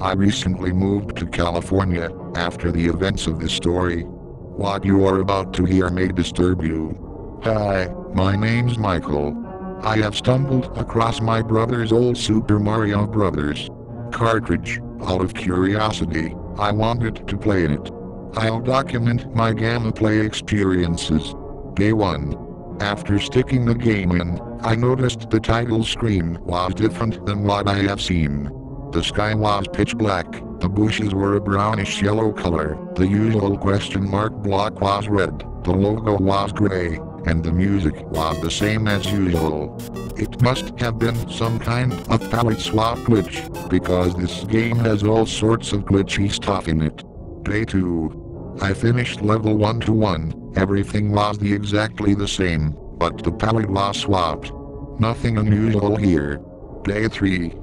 I recently moved to California after the events of this story. What you are about to hear may disturb you. Hi, my name's Michael. I have stumbled across my brother's old Super Mario Brothers cartridge. Out of curiosity, I wanted to play it. I'll document my gamma play experiences. Day 1. After sticking the game in, I noticed the title screen was different than what I have seen. The sky was pitch black, the bushes were a brownish yellow color, the usual question mark block was red, the logo was gray, and the music was the same as usual. It must have been some kind of palette swap glitch, because this game has all sorts of glitchy stuff in it. Day 2. I finished level 1 to 1, everything was the exactly the same, but the palette was swapped. Nothing unusual here. Day 3.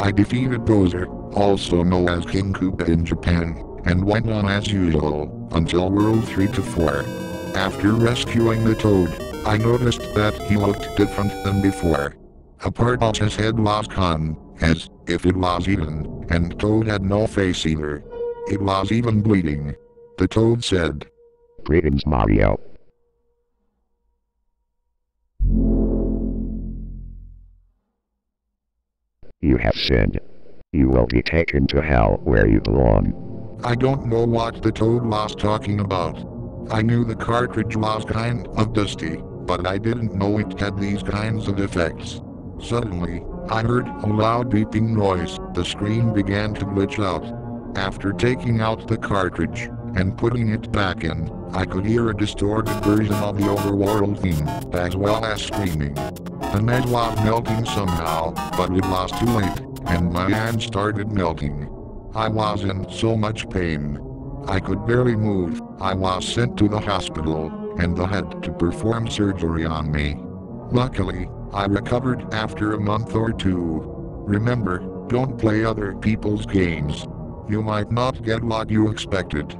I defeated Bowser, also known as King Koopa in Japan, and went on as usual, until World 3 to 4. After rescuing the Toad, I noticed that he looked different than before. A part of his head was gone, as if it was eaten, and Toad had no face either. It was even bleeding. The Toad said, Greetings, Mario. You have sinned. You will be taken to hell where you belong. I don't know what the Toad was talking about. I knew the cartridge was kind of dusty, but I didn't know it had these kinds of effects. Suddenly, I heard a loud beeping noise. The screen began to glitch out. After taking out the cartridge and putting it back in, I could hear a distorted version of the overworld theme, as well as screaming. The NES was melting somehow, but it was too late, and my hand started melting. I was in so much pain. I could barely move. I was sent to the hospital, and they had to perform surgery on me. Luckily, I recovered after a month or two. Remember, don't play other people's games. You might not get what you expected.